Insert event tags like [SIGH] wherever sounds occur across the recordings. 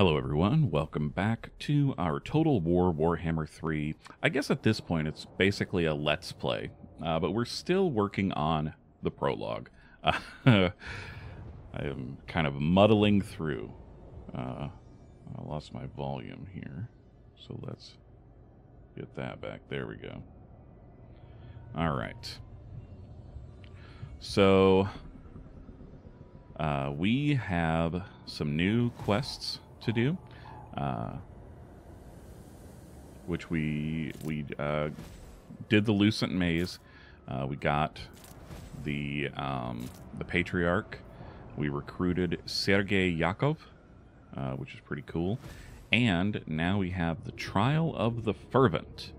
Hello, everyone. Welcome back to our Total War Warhammer 3. I guess at this point it's basically a Let's Play, uh, but we're still working on the prologue. Uh, [LAUGHS] I am kind of muddling through. Uh, I lost my volume here, so let's get that back. There we go. All right. So, uh, we have some new quests to do, uh, which we we uh, did the Lucent Maze. Uh, we got the um, the Patriarch. We recruited Sergei Yakov, uh, which is pretty cool. And now we have the Trial of the Fervent,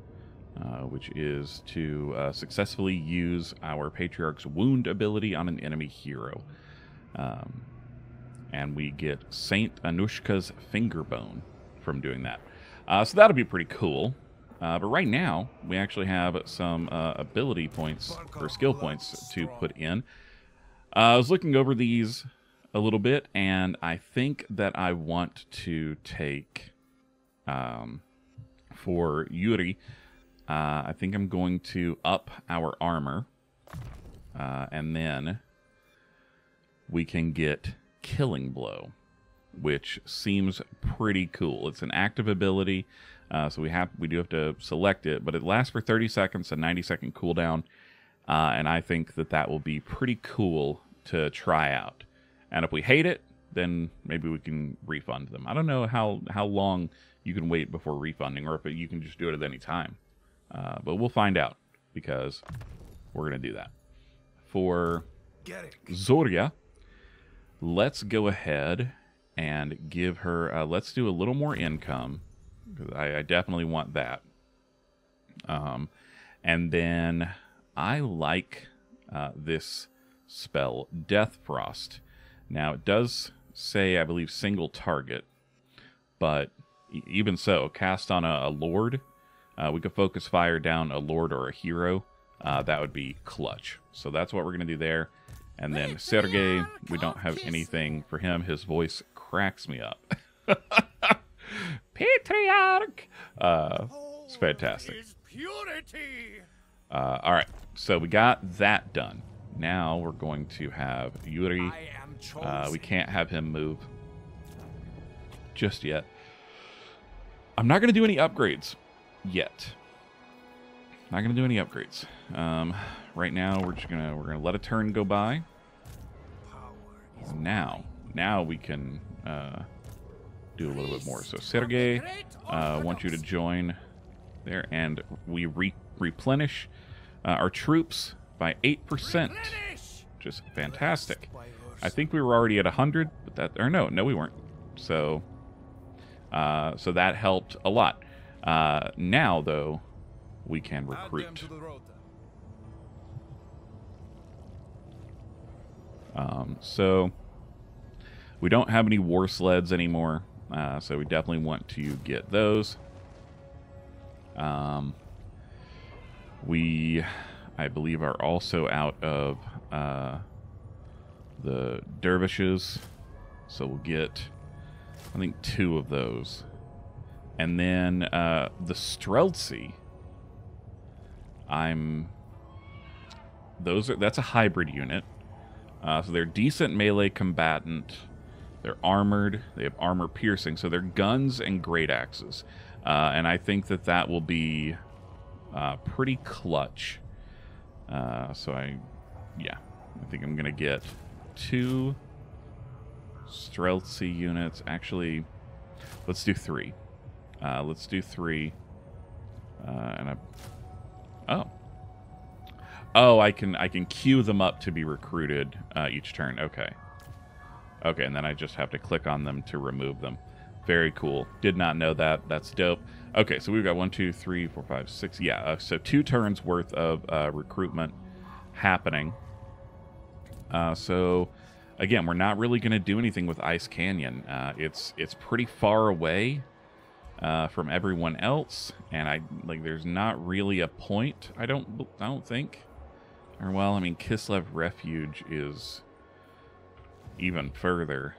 uh, which is to uh, successfully use our Patriarch's wound ability on an enemy hero. Um, and we get Saint Anushka's finger bone from doing that. Uh, so that'll be pretty cool. Uh, but right now, we actually have some uh, ability points or skill points to put in. Uh, I was looking over these a little bit, and I think that I want to take um, for Yuri. Uh, I think I'm going to up our armor, uh, and then we can get Killing Blow, which seems pretty cool. It's an active ability, uh, so we have we do have to select it, but it lasts for 30 seconds, a 90 second cooldown, uh, and I think that that will be pretty cool to try out. And if we hate it, then maybe we can refund them. I don't know how how long you can wait before refunding, or if you can just do it at any time. Uh, but we'll find out because we're gonna do that for Zoria let's go ahead and give her, uh, let's do a little more income. I, I definitely want that. Um, and then I like uh, this spell, Death Frost. Now, it does say, I believe, single target, but even so, cast on a, a lord, uh, we could focus fire down a lord or a hero. Uh, that would be clutch. So that's what we're going to do there. And then Sergey, we don't have anything for him. His voice cracks me up. [LAUGHS] Patriarch! Uh, it's fantastic. Uh, all right, so we got that done. Now we're going to have Yuri. Uh, we can't have him move just yet. I'm not going to do any upgrades yet. Not going to do any upgrades. Um, right now, we're just gonna we're gonna let a turn go by. Now, now we can uh, do a little bit more. So Sergey, uh, want you to join there, and we re replenish uh, our troops by eight percent, just fantastic. I think we were already at hundred, but that or no, no, we weren't. So, uh, so that helped a lot. Uh, now, though, we can recruit. Um, so we don't have any war sleds anymore, uh, so we definitely want to get those. Um, we, I believe, are also out of uh, the dervishes, so we'll get, I think, two of those. And then uh, the Streltsi, I'm, those are, that's a hybrid unit. Uh, so they're decent melee combatant. They're armored. They have armor piercing. So they're guns and great axes. Uh, and I think that that will be uh, pretty clutch. Uh, so I, yeah, I think I'm going to get two Streltsi units. Actually, let's do three. Uh, let's do three. Uh, and I, oh, Oh, I can I can queue them up to be recruited uh, each turn. Okay. Okay, and then I just have to click on them to remove them. Very cool. Did not know that. That's dope. Okay, so we've got one, two, three, four, five, six. Yeah, uh, so two turns worth of uh, recruitment happening. Uh, so again, we're not really going to do anything with Ice Canyon. Uh, it's it's pretty far away uh, from everyone else, and I like. There's not really a point. I don't. I don't think. Or, well, I mean, Kislev Refuge is even further.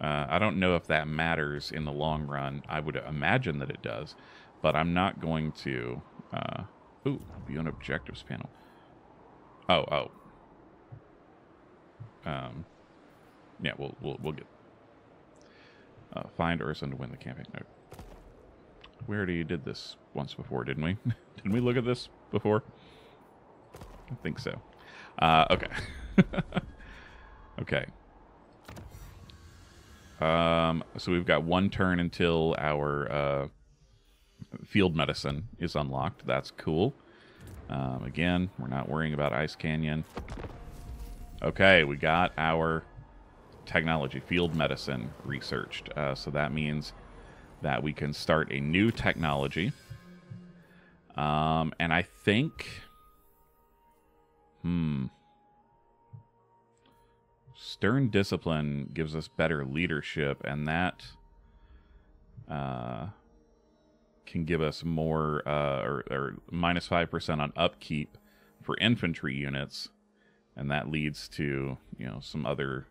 Uh, I don't know if that matters in the long run. I would imagine that it does, but I'm not going to. Uh, ooh, view an objectives panel. Oh, oh. Um, yeah, we'll we'll we'll get uh, find Ursun to win the campaign. No. We already did this once before, didn't we? [LAUGHS] didn't we look at this before? I think so. Uh, okay. [LAUGHS] okay. Um, so we've got one turn until our uh, field medicine is unlocked. That's cool. Um, again, we're not worrying about Ice Canyon. Okay, we got our technology, field medicine researched. Uh, so that means that we can start a new technology. Um, and I think... Hmm. Stern discipline gives us better leadership, and that uh, can give us more, uh, or, or minus 5% on upkeep for infantry units. And that leads to, you know, some other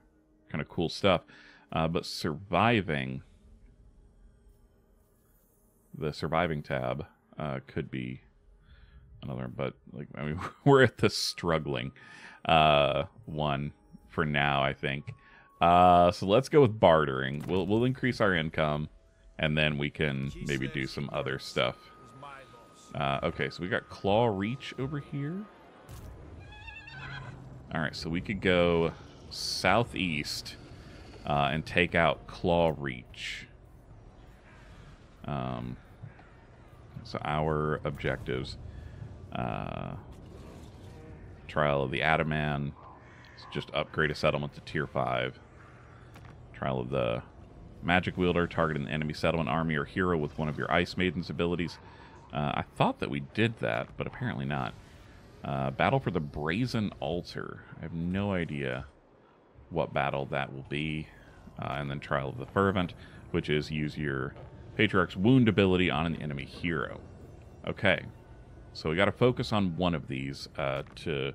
kind of cool stuff. Uh, but surviving, the surviving tab uh, could be another. But like, I mean, [LAUGHS] we're at the struggling uh, one for now, I think. Uh, so let's go with bartering. We'll we'll increase our income, and then we can maybe do some other stuff. Uh, okay, so we got claw reach over here. All right, so we could go southeast uh, and take out Claw Reach. Um, so our objectives. Uh, Trial of the Adaman. just upgrade a settlement to tier 5. Trial of the Magic Wielder. Target an enemy settlement, army, or hero with one of your Ice Maiden's abilities. Uh, I thought that we did that, but apparently not. Uh, battle for the Brazen Altar. I have no idea what battle that will be. Uh, and then Trial of the Fervent, which is use your Patriarch's wound ability on an enemy hero. Okay, so we got to focus on one of these uh, to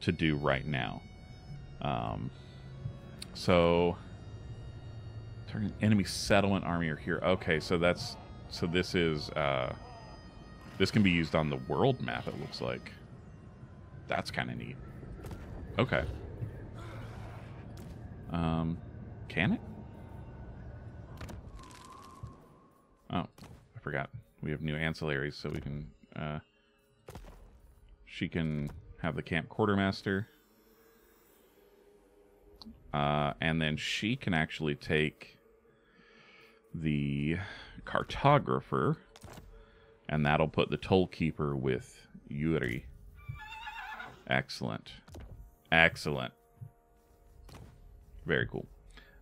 to do right now. Um, so target enemy settlement army are here. Okay, so that's so this is uh, this can be used on the world map. It looks like that's kind of neat. Okay. Um, can it? Oh, I forgot. We have new ancillaries, so we can, uh, she can have the camp quartermaster. Uh, and then she can actually take the cartographer, and that'll put the toll keeper with Yuri. Excellent. Excellent. Very cool.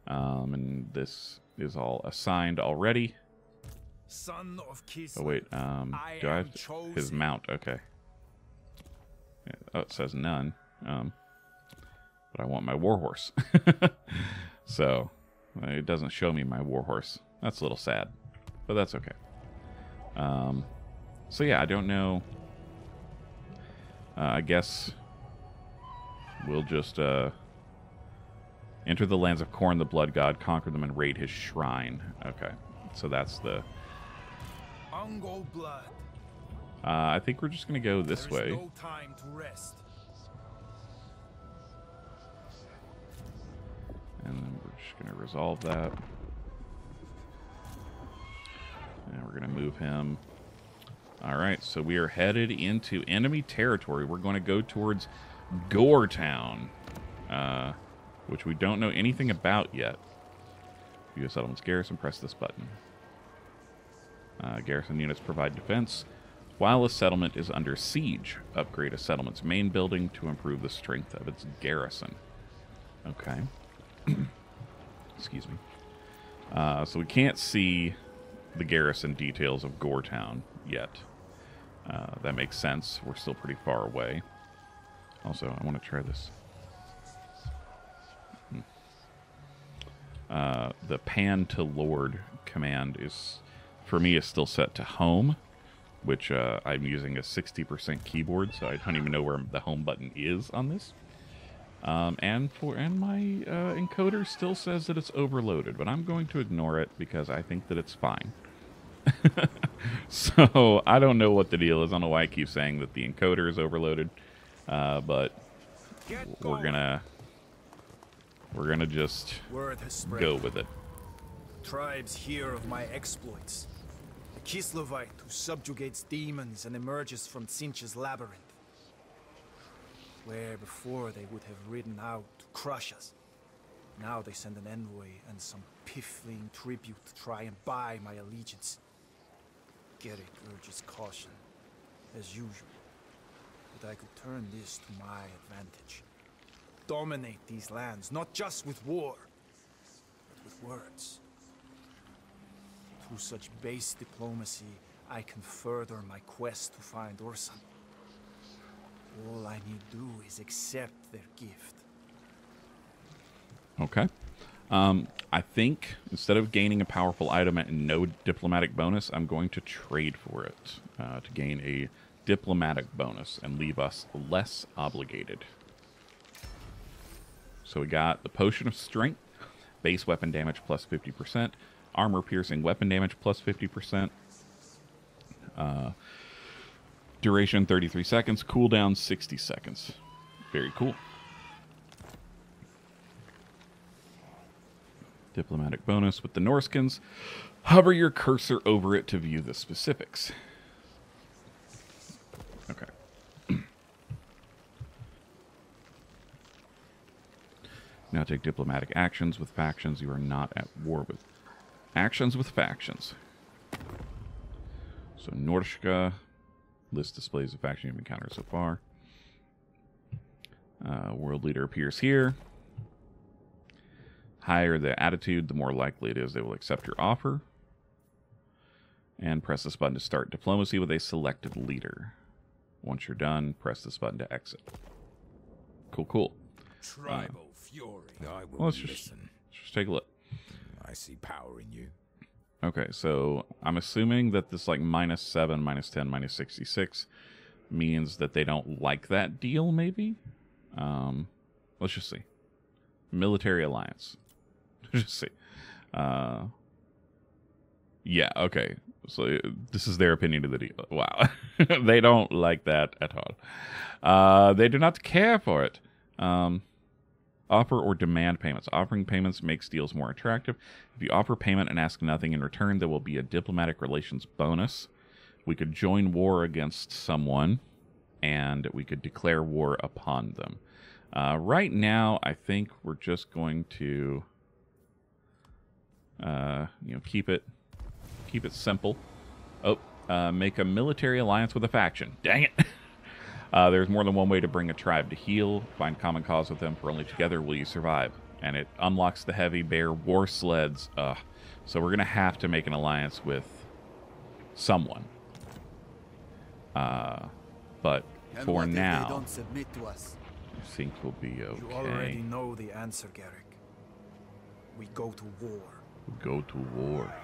Um, and this is all assigned already. Son of Kislev, oh wait, um, do I have his mount? Okay. Oh, it says none. Um, but I want my warhorse. [LAUGHS] so it doesn't show me my warhorse. That's a little sad, but that's okay. Um, so yeah, I don't know. Uh, I guess we'll just uh, Enter the lands of Khorne, the Blood God, conquer them, and raid his shrine. Okay, so that's the. blood. Uh, I think we're just gonna go this way. No to. And then we're just gonna resolve that. And we're gonna move him. All right, so we are headed into enemy territory. We're going to go towards Gore Town. Uh, which we don't know anything about yet. U.S. settlements garrison, press this button. Uh, garrison units provide defense. While a settlement is under siege, upgrade a settlement's main building to improve the strength of its garrison. Okay. [CLEARS THROAT] Excuse me. Uh, so we can't see the garrison details of Goretown yet. Uh, that makes sense. We're still pretty far away. Also, I want to try this Uh, the pan to lord command is, for me, is still set to home, which uh, I'm using a 60% keyboard, so I don't even know where the home button is on this. Um, and for and my uh, encoder still says that it's overloaded, but I'm going to ignore it because I think that it's fine. [LAUGHS] so I don't know what the deal is. I don't know why I keep saying that the encoder is overloaded, uh, but we're gonna we're gonna just go with it. Tribes hear of my exploits. Kislevite who subjugates demons and emerges from Tzeentch's labyrinth. Where before they would have ridden out to crush us. Now they send an envoy and some piffling tribute to try and buy my allegiance. Garrick urges caution, as usual. But I could turn this to my advantage. Dominate these lands, not just with war, but with words. Through such base diplomacy, I can further my quest to find Ursun. All I need do is accept their gift. Okay. Um, I think instead of gaining a powerful item and no diplomatic bonus, I'm going to trade for it uh, to gain a diplomatic bonus and leave us less obligated. So we got the Potion of Strength, base weapon damage plus 50%, armor piercing weapon damage plus 50%, uh, duration 33 seconds, cooldown 60 seconds. Very cool. Diplomatic bonus with the Norscans. Hover your cursor over it to view the specifics. Okay. now take diplomatic actions with factions you are not at war with. Actions with factions. So Norsca. List displays the faction you've encountered so far. Uh, world leader appears here higher the attitude, the more likely it is they will accept your offer. And press this button to start diplomacy with a selected leader. Once you're done, press this button to exit. Cool, cool. Tribal uh, fury. I will well, let's just, let's just take a look. I see power in you. Okay, so I'm assuming that this like minus 7, minus 10, minus 66 means that they don't like that deal, maybe? Um, let's just see. Military alliance. [LAUGHS] let's just see. Uh, yeah, okay. So this is their opinion of the deal. Wow. [LAUGHS] they don't like that at all. Uh, they do not care for it. Um, offer or demand payments. Offering payments makes deals more attractive. If you offer payment and ask nothing in return, there will be a diplomatic relations bonus. We could join war against someone, and we could declare war upon them. Uh, right now, I think we're just going to uh, you know, keep it keep it simple. Oh, uh, make a military alliance with a faction. Dang it. [LAUGHS] Uh, there's more than one way to bring a tribe to heal. Find common cause with them, for only together will you survive. And it unlocks the heavy bear war sleds. Ugh. So we're going to have to make an alliance with someone. Uh, but and for now, I think we'll be okay. You already know the answer, Garrick. We go to war. We Go to war.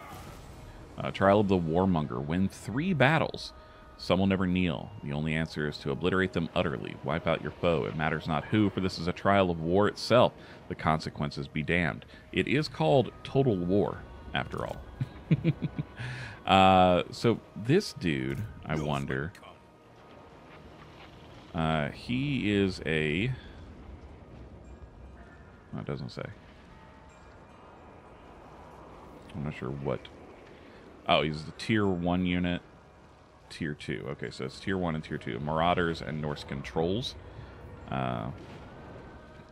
Uh, Trial of the Warmonger. Win three battles. Some will never kneel. The only answer is to obliterate them utterly. Wipe out your foe. It matters not who, for this is a trial of war itself. The consequences be damned. It is called Total War, after all. [LAUGHS] uh, so this dude, I wonder. Uh, he is a. It doesn't say. I'm not sure what. Oh, he's the tier one unit, tier two. Okay, so it's tier one and tier two. Marauders and Norse controls. Uh,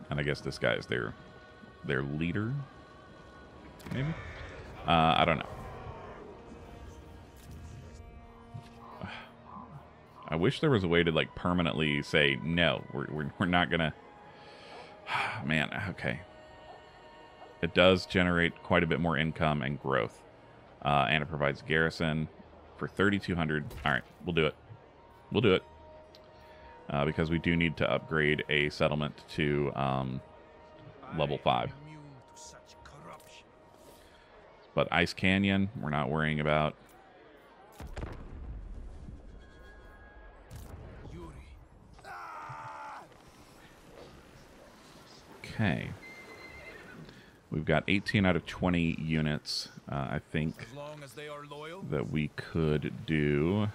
and I guess this guy is their their leader. Maybe. Uh, I don't know. [SIGHS] I wish there was a way to like permanently say no. We're we're, we're not gonna. [SIGHS] Man, okay. It does generate quite a bit more income and growth. Uh, and it provides garrison for 3,200. All right, we'll do it. We'll do it. Uh, because we do need to upgrade a settlement to um, level 5. But Ice Canyon, we're not worrying about. Okay. We've got 18 out of 20 units, uh, I think, As as they are loyal. that we could do.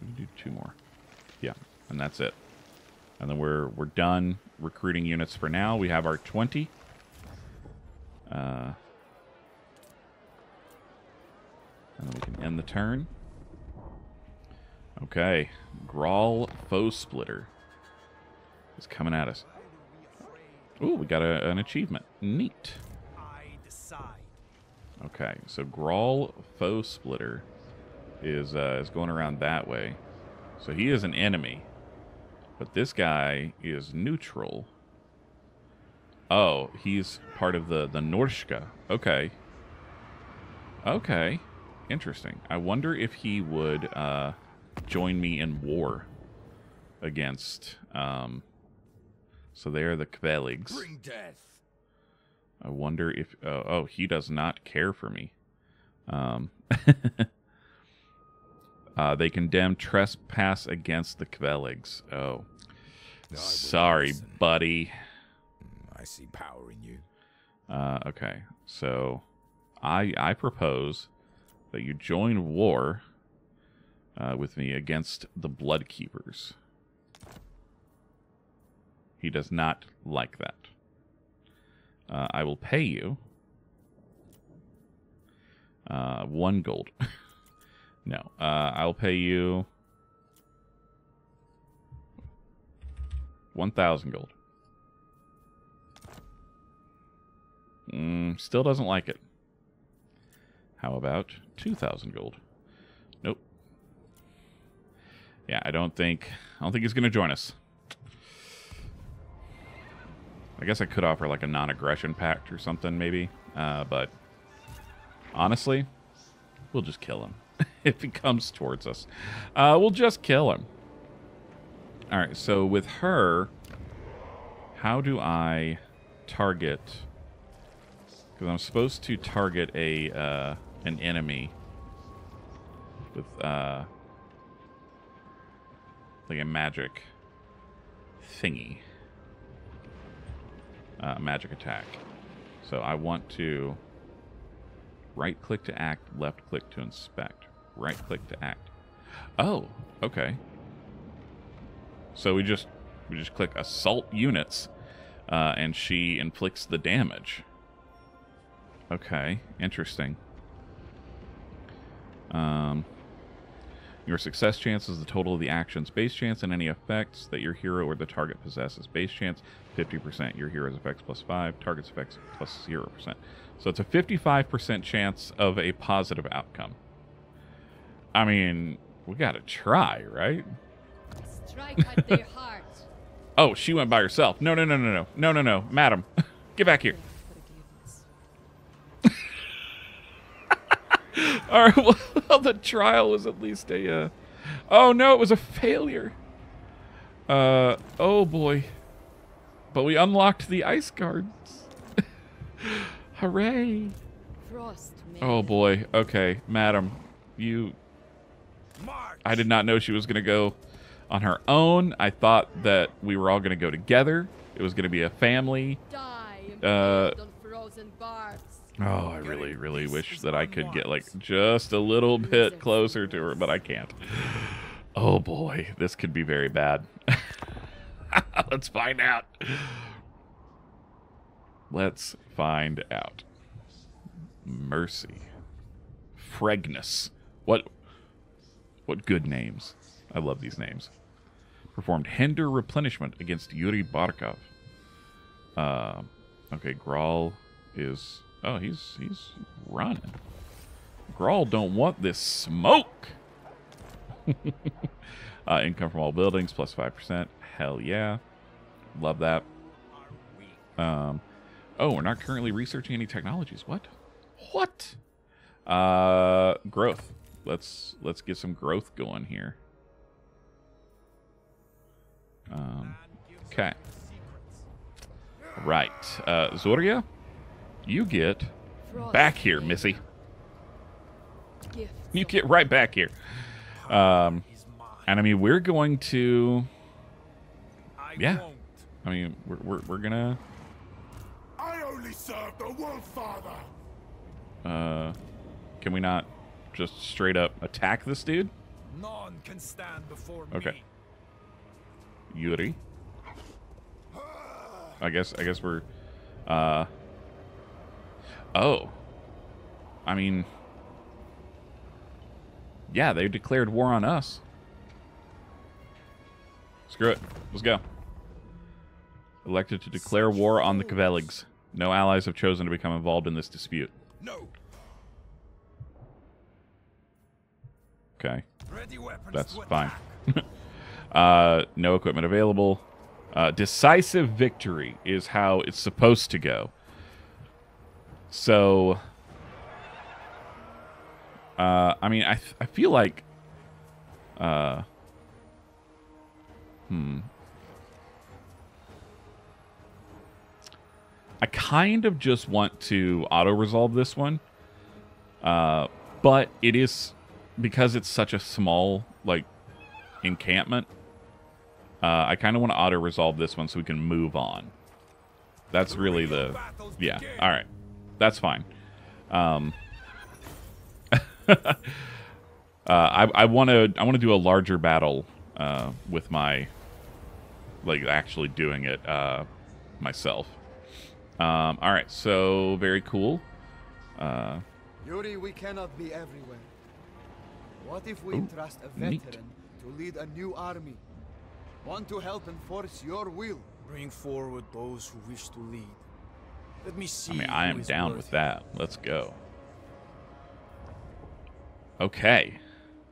We can do two more. Yeah, and that's it. And then we're we're done recruiting units for now. We have our 20. Uh, and then we can end the turn. Okay, Grawl Foe Splitter is coming at us. Ooh, we got a, an achievement. Neat. Okay, so Grawl Foe Splitter is uh, is going around that way. So he is an enemy, but this guy is neutral. Oh, he's part of the the Norsca. Okay. Okay, interesting. I wonder if he would uh, join me in war against. Um, so they are the Kveligs. Bring death. I wonder if oh, oh he does not care for me. Um, [LAUGHS] uh, they condemn trespass against the Kveligs. Oh, will sorry, listen. buddy. I see power in you. Uh, okay, so I I propose that you join war uh, with me against the Blood Keepers. He does not like that. Uh, I will pay you uh, one gold. [LAUGHS] no, uh, I'll pay you one thousand gold. Mm, still doesn't like it. How about 2,000 gold? Nope. Yeah, I don't think I don't think he's going to join us. I guess I could offer like a non-aggression pact or something maybe, uh, but honestly, we'll just kill him [LAUGHS] if he comes towards us. Uh, we'll just kill him. All right, so with her, how do I target? Because I'm supposed to target a uh, an enemy with uh, like a magic thingy, uh, magic attack. So I want to right click to act, left click to inspect, right click to act. Oh, okay. So we just we just click assault units, uh, and she inflicts the damage. Okay, interesting. Um, your success chance is the total of the action's base chance and any effects that your hero or the target possesses. Base chance, 50%. Your hero's effects plus 5, target's effects plus 0%. So it's a 55% chance of a positive outcome. I mean, we gotta try, right? Strike at their [LAUGHS] hearts. Oh, she went by herself. No, no, no, no, no. No, no, no. Madam, [LAUGHS] get back here. [LAUGHS] All right. [LAUGHS] Well, the trial was at least a. Uh... Oh no, it was a failure. Uh. Oh boy. But we unlocked the ice guards. [LAUGHS] Hooray! Frost Oh boy. Okay, madam, you. March. I did not know she was gonna go on her own. I thought that we were all gonna go together. It was gonna be a family. Die Uh, impaled on frozen barbs. Oh, I really, really wish that I could get like just a little bit closer to her, but I can't. Oh boy, this could be very bad. [LAUGHS] Let's find out. Let's find out. Mercy. Fregnus. What what good names. I love these names. Performed hinder replenishment against Yuri Barkov. Uh, okay, Grawl is oh he's he's running. Grawl don't want this smoke. [LAUGHS] uh, income from all buildings plus five percent. Hell yeah, love that. Um, oh, we're not currently researching any technologies. What? What? Uh, growth. Let's let's get some growth going here. Um, okay. Right. Uh, Zoria, you get back here. Missy. You get right back here. Um, And I mean, we're going to. Yeah. I mean, we're we're, we're gonna. I only serve the Wolf Father. Uh, can we not just straight up attack this dude, None can stand before Okay. me. Yuri? [SIGHS] I guess I guess we're. Uh. Oh. I mean. Yeah, they declared war on us. Screw it. Let's go. Elected to declare war on the Kveligs. No allies have chosen to become involved in this dispute. No. Okay. Ready weapons That's fine. [LAUGHS] Uh, no equipment available. Uh, decisive victory is how it's supposed to go. So, uh, I mean, I I feel like, uh, hmm, I kind of just want to auto resolve this one, uh, but it is because it's such a small like encampment. Uh, I kind of want to auto resolve this one so we can move on. That's really the yeah. All right, that's fine. Um, [LAUGHS] uh, I I want to I want to do a larger battle uh, with my like actually doing it uh, myself. Um, all right, so very cool. Uh, Yuri, we cannot be everywhere. What if we Ooh, entrust a neat. veteran to lead a new army? One to help enforce your will. Bring forward those who wish to lead. Let me see. I mean, I am down worthy. with that. Let's go. Okay.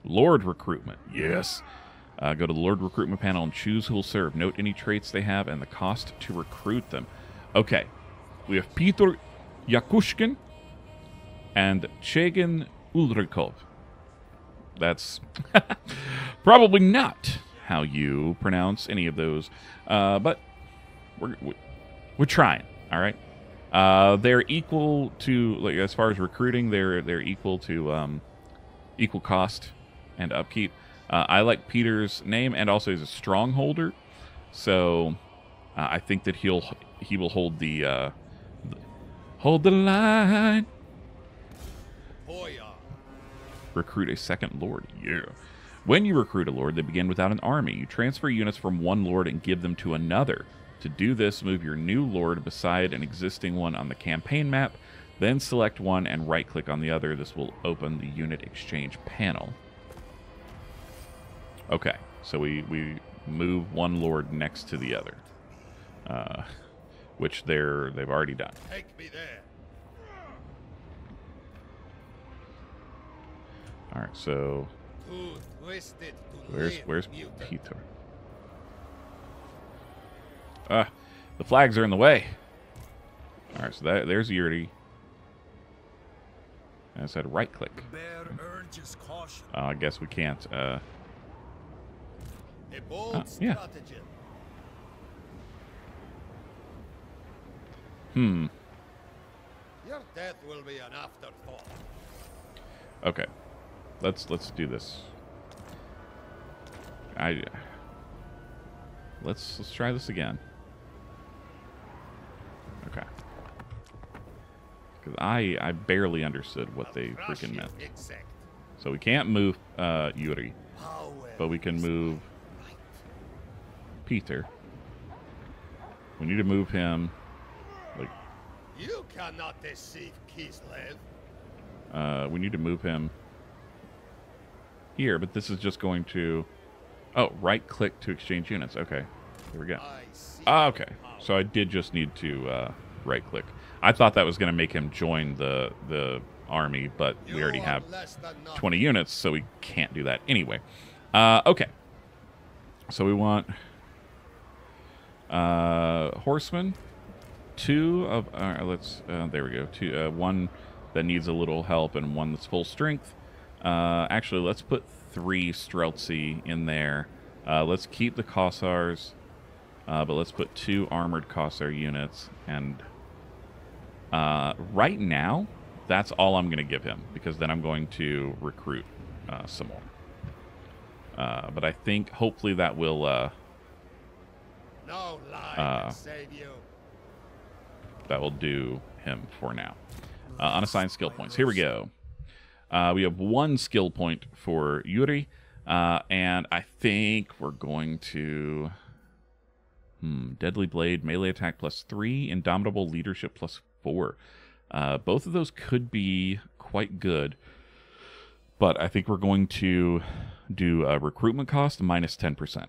Lord recruitment. Yes. Uh, go to the Lord recruitment panel and choose who will serve. Note any traits they have and the cost to recruit them. Okay. We have Peter Yakushkin and Chagin Ulrikov. That's [LAUGHS] probably not how you pronounce any of those, uh, but we're, we're trying. All right. Uh, they're equal to like as far as recruiting, they're they're equal to um, equal cost and upkeep. Uh, I like Peter's name, and also he's a strongholder, so uh, I think that he'll he will hold the, uh, the hold the line. Recruit a second lord. Yeah. When you recruit a lord, they begin without an army. You transfer units from one lord and give them to another. To do this, move your new lord beside an existing one on the campaign map, then select one and right click on the other. This will open the unit exchange panel. Okay, so we, we move one lord next to the other, uh, which they're they've already done. Take me there. All right, so Too twisted to Where's where's. Peter? Ah, the flags are in the way. All right, so that there's Yuri. I said right click. Bear urges caution. Uh, I guess we can't. Uh, Uh, yeah. hmm. Your death will be an afterthought. Okay, let's let's do this. I let's let's try this again. Okay. Because I I barely understood what they freaking meant. So we can't move uh, Yuri, but we can move Peter. We need to move him. Like, You cannot deceive Kislev. uh, we need to move him here, but this is just going to. Oh, right click to exchange units. Okay, here we go. Ah, okay. So I did just need to uh, right click. I thought that was going to make him join the the army, but we already have less than nothing. 20 units, so we can't do that anyway. Uh, okay. So we want uh, horsemen, two of. Uh, let's. Uh, there we go. Two. Uh, one that needs a little help, and one that's full strength. Uh, actually, let's put three Streltsi in there. Uh, let's keep the Kossars, uh, but let's put two armored Kossar units. And uh, right now, that's all I'm going to give him because then I'm going to recruit uh, some more. Uh, but I think hopefully that will uh, No lie Uh, save you. that will do him for now. Uh, unassigned skill points. Here we go. Uh, we have one skill point for Yuri, uh, and I think we're going to. Hmm, Deadly Blade, melee attack plus three, Indomitable Leadership plus four. Uh, both of those could be quite good, but I think we're going to do a recruitment cost minus 10%.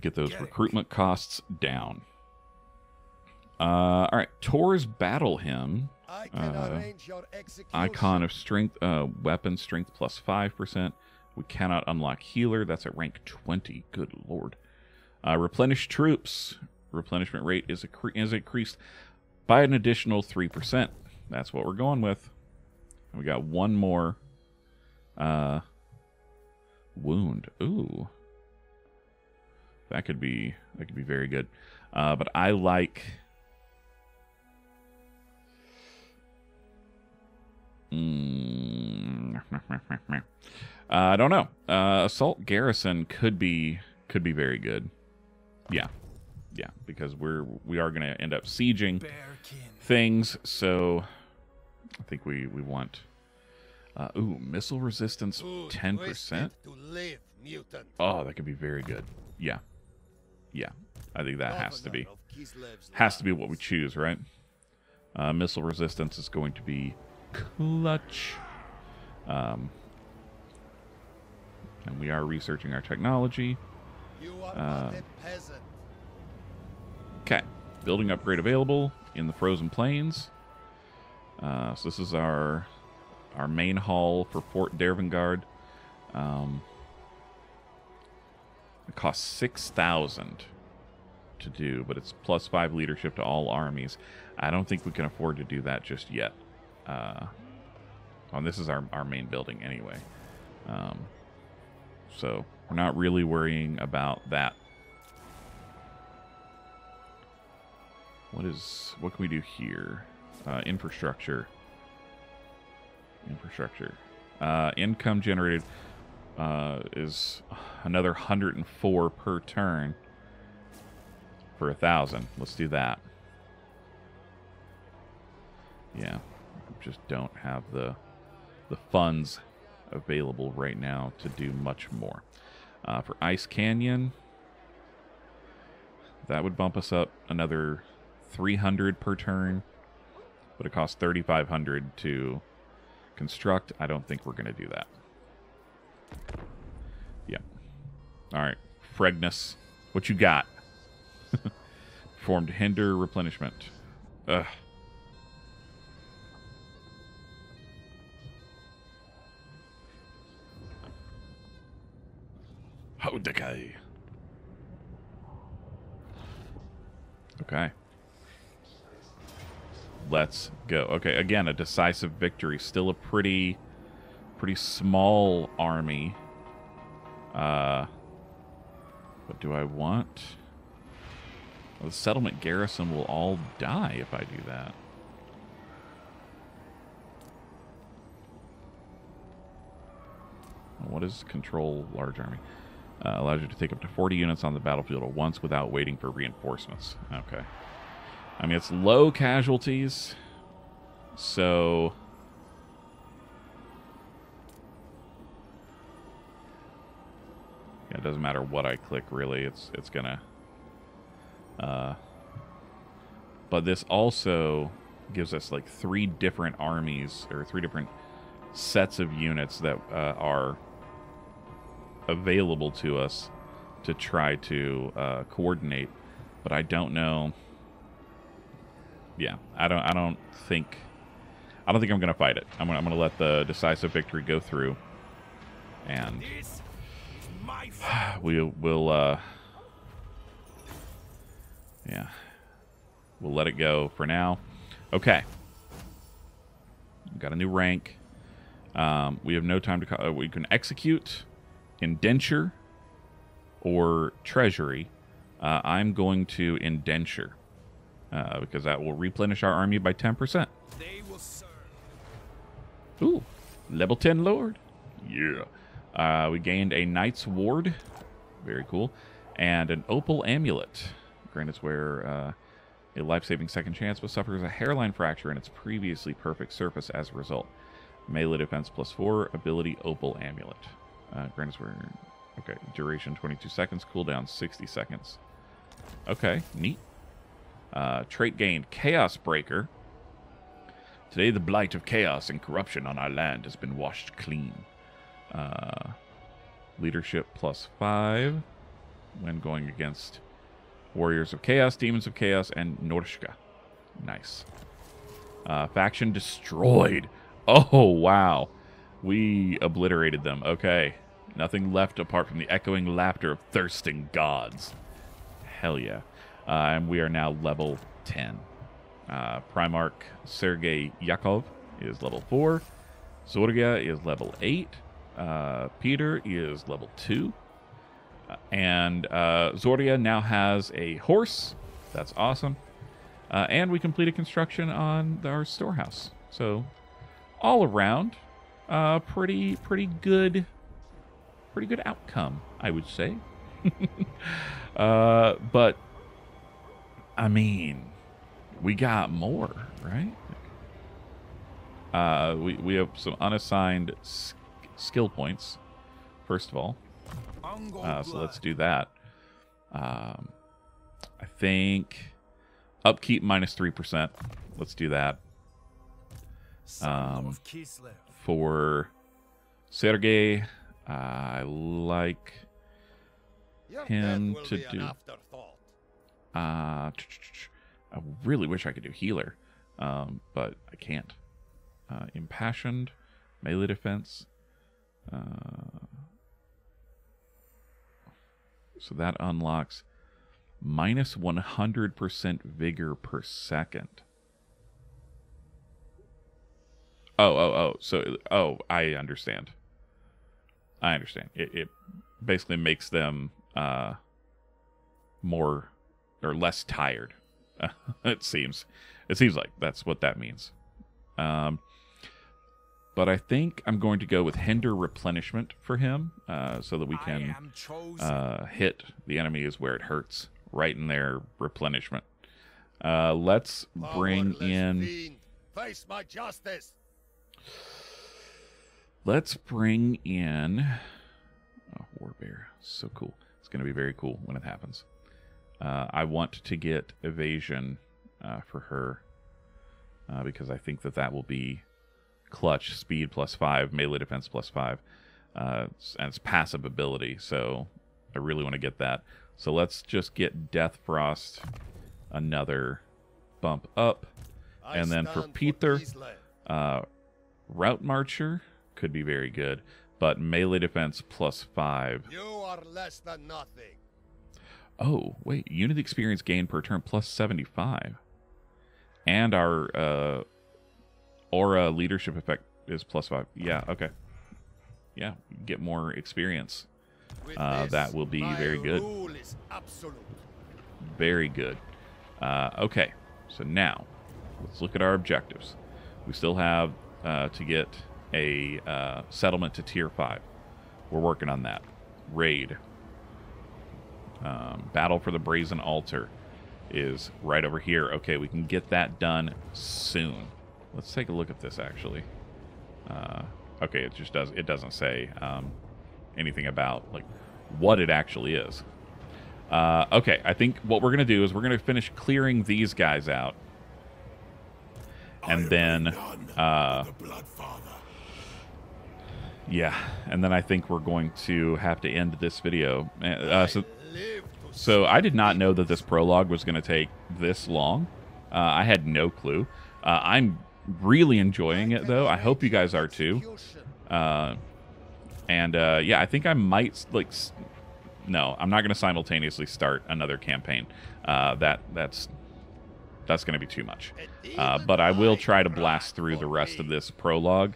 Get those recruitment costs down. Uh, all right, Tor's Battle Hymn. I Uh, arrange your execution. Icon of Strength, uh, Weapon Strength plus 5%. We cannot unlock Healer. That's at rank 20. Good lord. Uh, replenish Troops. Replenishment rate is, is increased by an additional 3%. That's what we're going with. We got one more uh, wound. Ooh. That could be that could be very good. Uh, but I like Mm. [LAUGHS] uh, I don't know. Uh, assault garrison could be could be very good. Yeah, yeah, because we're we are going to end up sieging things. So I think we we want. Uh, ooh, missile resistance ten percent. To live, mutant. Oh, that could be very good. Yeah, yeah. I think that has to be has to be what we choose, right? Uh, missile resistance is going to be clutch. Um, and we are researching our technology. You are uh, building upgrade available in the frozen plains. Uh, so this is our our main hall for Fort Dervingard. Um, it costs six thousand to do, but it's plus five leadership to all armies. I don't think we can afford to do that just yet. Uh, oh, this is our our main building anyway. Um, so we're not really worrying about that What is what can we do here? Uh, infrastructure. Infrastructure. Uh, income generated uh, is another 104 per turn for a thousand. Let's do that. Yeah, just don't have the the funds available right now to do much more. Uh, for Ice Canyon, that would bump us up another 300 per turn, but it costs 3500 to construct. I don't think we're going to do that. Yeah. All right. Fregnus, what you got? [LAUGHS] Formed hinder replenishment. Ugh. How decay. Okay. Let's go. Okay, again, a decisive victory. Still a pretty pretty small army. Uh what do I want? Well, the settlement garrison will all die if I do that. What is control large army? Uh, allows you to take up to 40 units on the battlefield at once without waiting for reinforcements. Okay. I mean, it's low casualties, so... Yeah, it doesn't matter what I click, really. It's it's gonna... Uh, but this also gives us, like, three different armies, or three different sets of units that uh, are available to us to try to uh, coordinate, but I don't know. Yeah, I don't. I don't think. I don't think I'm gonna fight it. I'm gonna. I'm gonna let the decisive victory go through, and This is my [SIGHS] we will. Uh, yeah, we'll let it go for now. Okay. Got a new rank. Um, we have no time to. Uh, we can execute indenture or treasury. Uh, I'm going to indenture uh, because that will replenish our army by 10%. They will serve. Ooh, Level 10 Lord. Yeah. Uh, we gained a Knight's Ward. Very cool. And an Opal Amulet. Grant us where uh, a life-saving second chance, but suffers a hairline fracture in its previously perfect surface as a result. Melee defense plus 4. Ability Opal Amulet. Uh, grant us where... Okay, duration 22 seconds. Cooldown 60 seconds. Okay, neat. Uh, trait gained Chaos Breaker. Today, the blight of chaos and corruption on our land has been washed clean. Uh, leadership plus five when going against warriors of chaos, demons of chaos, and Norsca. Nice. Uh, faction destroyed. Oh, wow. We obliterated them. Okay. Nothing left apart from the echoing laughter of thirsting gods. Hell yeah. Uh, and we are now level 10. Uh, Primarch Sergei Yakov is level 4. Zorga is level 8. Uh, Peter is level 2. Uh, and uh, now has a horse. That's awesome. Uh, and we completed construction on our storehouse. So, all around, pretty pretty good, pretty good outcome, I would say. [LAUGHS] but I mean, we got more, right? Uh, we we have some unassigned s- skill points. First of all, uh, so let's do that. Um, I think upkeep minus minus three percent. Let's do that Um, for Sergey. I like him to do-. Uh, I really wish I could do healer, um, but I can't. Uh, impassioned, melee defense. Uh, so that unlocks minus 100% vigor per second. Oh, oh, oh. So, oh, I understand. I understand. It, it basically makes them uh, more or less tired. [LAUGHS] it seems. It seems like that's what that means. Um, but I think I'm going to go with hinder replenishment for him, uh, so that we can uh, hit the enemy is where it hurts, right in their replenishment. Uh, let's bring in. face my justice. Let's bring in. Oh, Warbear. So cool. It's going to be very cool when it happens. Uh, I want to get evasion uh, for her uh, because I think that that will be clutch, speed plus five, melee defense plus five, uh, and it's passive ability. So I really want to get that. So let's just get Death Frost another bump up. I And then for Peter. Uh, Route Marcher could be very good, but melee defense plus five. You are less than nothing. Oh, wait. Unit experience gain per turn plus 75. And our uh, aura leadership effect is plus five. Yeah, okay. Yeah, get more experience. Uh, that will be very good. Rule is absolute. Very good. Uh, okay, so now let's look at our objectives. We still have uh, to get a uh, settlement to tier five. We're working on that. Raid. Um, Battle for the Brazen Altar is right over here. Okay, we can get that done soon. Let's take a look at this actually. Uh, okay, it just does. It doesn't say um, anything about like what it actually is. Uh, okay, I think what we're gonna do is we're gonna finish clearing these guys out, and then, uh, yeah, and then I think we're going to have to end this video. Uh, so, so I did not know that this prologue was gonna take this long. Uh, I had no clue. Uh, I'm really enjoying it though. I hope you guys are too. Uh, and uh, yeah, I think I might like. No, I'm not going to simultaneously start another campaign. Uh, that that's that's going to be too much. Uh, but I will try to blast through the rest of this prologue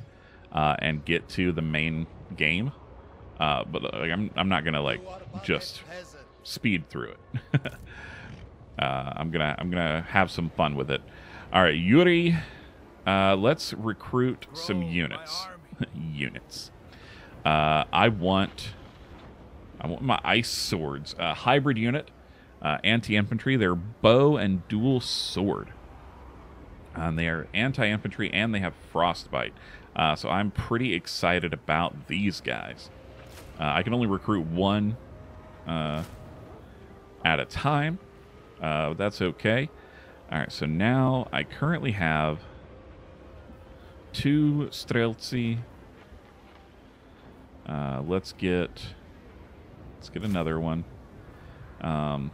and get to the main game. But like, I'm I'm not going to like just. Speed through it. [LAUGHS] uh, I'm gonna I'm gonna have some fun with it. All right, Yuri, uh, let's recruit some units. [LAUGHS] units. Uh, I want I want my ice swords. Uh, hybrid unit, uh, anti-infantry. They're bow and dual sword. And they are anti-infantry and they have frostbite. Uh, so I'm pretty excited about these guys. Uh, I can only recruit one uh, at a time. Uh, that's okay. All right, so now I currently have two Streltsi. Uh, let's get let's get another one, um,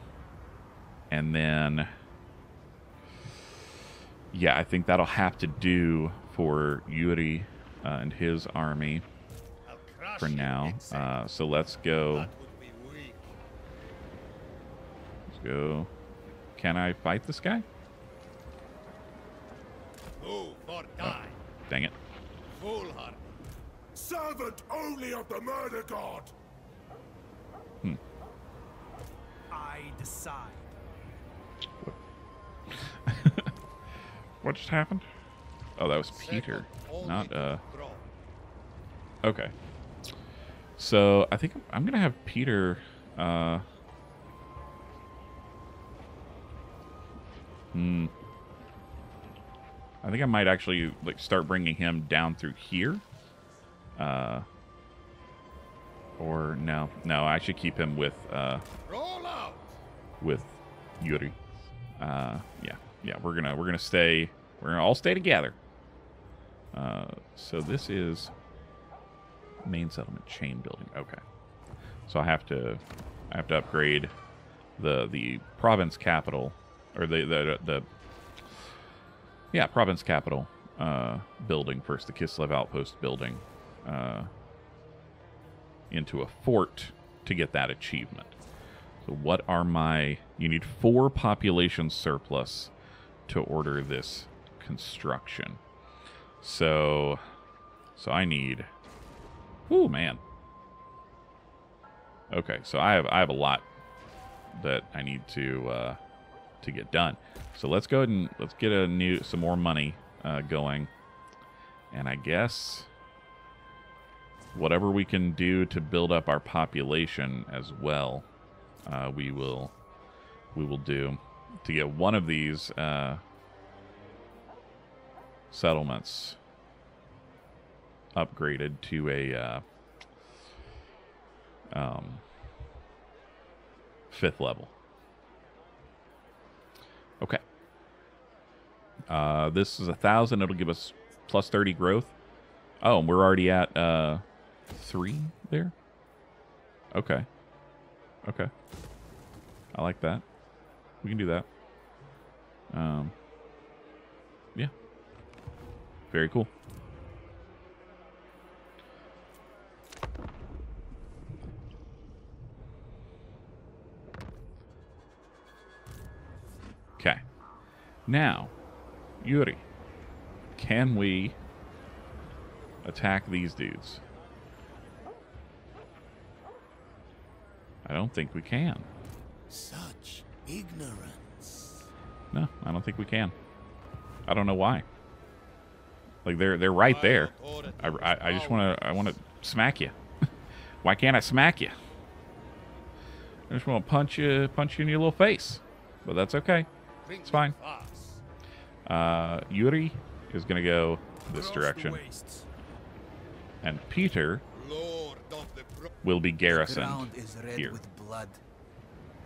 and then yeah, I think that'll have to do for Yuri uh, and his army for now. Uh, so let's go. that would be weak. Let's go. Can I fight this guy? Move or die. Dang it. Foolhardy. Servant only of the murder god! Hmm. I decide. [LAUGHS] What just happened? Oh, that was Peter, not uh. Okay. So I think I'm, I'm gonna have Peter. Uh, hmm. I think I might actually like start bringing him down through here. Uh. Or no, no, I should keep him with uh Roll out. with Yuri. Uh, yeah, yeah, we're gonna we're gonna stay. We're gonna all stay together. Uh, so this is main settlement chain building. Okay, so I have to I have to upgrade the the province capital or the the the yeah province capital uh, building first, the Kislev outpost building. Uh, into a fort to get that achievement. So what are my you need 4 population surplus to order this construction. So so I need Ooh, man. Okay, so I have I have a lot that I need to uh to get done. So let's go ahead and let's get a new some more money uh going. And I guess whatever we can do to build up our population as well, uh, we will we will do to get one of these uh, settlements upgraded to a uh, um, fifth level. Okay. Uh, this is a thousand. It'll give us plus thirty growth. Oh, we're already at uh, three there. Okay. Okay. I like that. We can do that. Um. Yeah. Very cool. Now, Yuri, can we attack these dudes? I don't think we can. Such ignorance. No, I don't think we can. I don't know why. Like they're they're right there. I, I, I just want to I want to smack you. [LAUGHS] why can't I smack you? I just want to punch you punch you in your little face, but that's okay. It's fine. Uh, Yuri is gonna go this direction, and Peter Lord of the pro- will be The garrisoned ground is red here. with blood.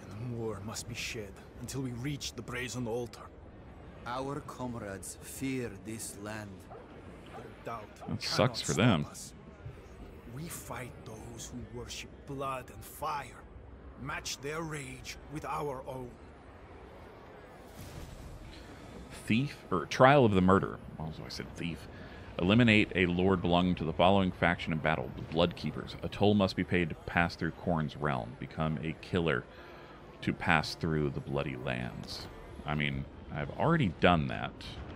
And more must be shed until we reach the brazen altar. Our comrades fear this land. That sucks for them. us. We fight those who worship blood and fire. Match their rage with our own. Thief or trial of the murder. Also, I said thief. Eliminate a lord belonging to the following faction in battle: the Bloodkeepers. A toll must be paid to pass through Khorne's realm. Become a killer to pass through the bloody lands. I mean, I've already done that.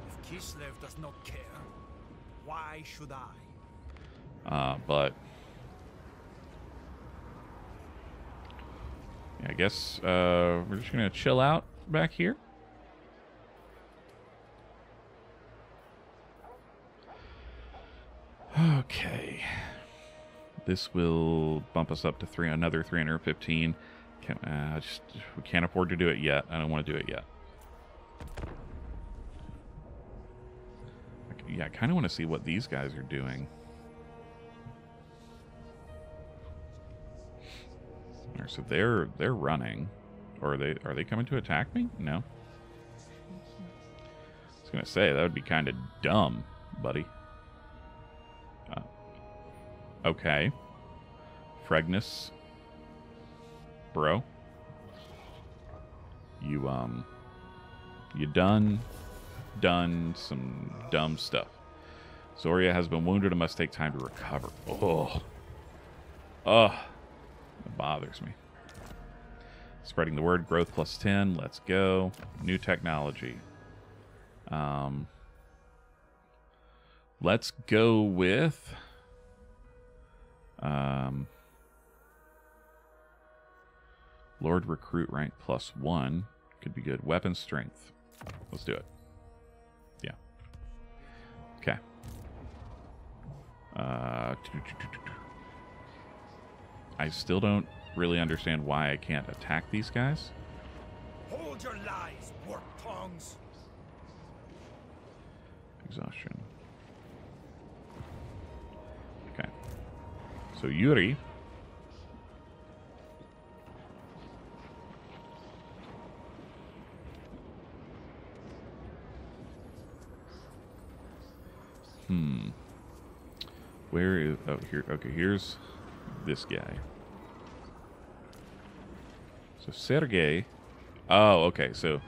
If Kislev does not care, why should I? Uh, but yeah, I guess uh, we're just gonna chill out back here. Okay. This will bump us up to three another 315. Can, uh, just we can't afford to do it yet. I don't want to do it yet. Yeah, I kind of want to see what these guys are doing. Alright, So they're they're running, or are they are they coming to attack me? No. I was gonna say that would be kind of dumb, buddy. Okay. Fregnus. Bro. You, um. You done. Done some dumb stuff. Zoria has been wounded and must take time to recover. Oh. Ugh. It bothers me. Spreading the word. Growth plus 10. Let's go. New technology. Um. Let's go with. Um. Lord Recruit rank plus one. Could be good. Weapon strength. Let's do it. Yeah. Okay. Uh, I still don't really understand why I can't attack these guys. Hold your lies, work tongs. Exhaustion. So Yuri. Hmm. Where is oh here okay, here's this guy. So Sergey Oh, okay, so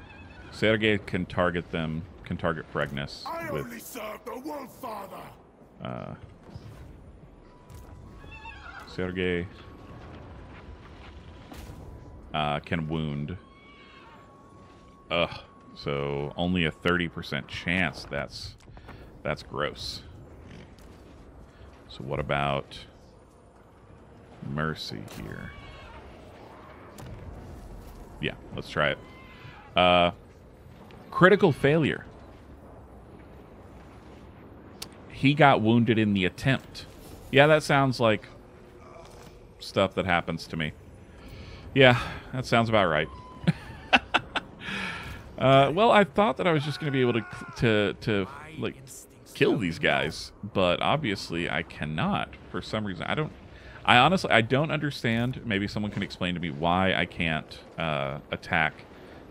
Sergey can target them can target Fregnus I with only serve the Wolf Father. uh, Sergey uh, can wound. Ugh. So only a thirty percent chance. That's that's gross. So what about Mercy here? Yeah, let's try it. Uh, critical failure. He got wounded in the attempt. Yeah, that sounds like stuff that happens to me. Yeah, that sounds about right. [LAUGHS] uh, well, I thought that I was just going to be able to to to like kill these guys, but obviously I cannot for some reason. I don't. I honestly I don't understand. Maybe someone can explain to me why I can't uh, attack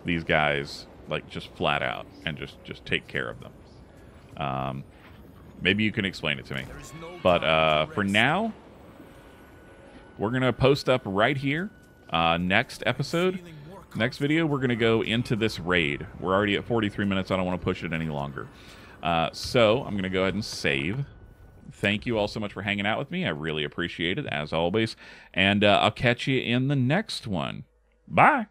these guys like just flat out and just just take care of them. Um, maybe you can explain it to me. But uh, for now, we're gonna post up right here. Uh, next episode, next video, we're gonna go into this raid. We're already at 43 minutes. I don't want to push it any longer. Uh, so I'm gonna go ahead and save. Thank you all so much for hanging out with me. I really appreciate it as always, and uh, I'll catch you in the next one. Bye.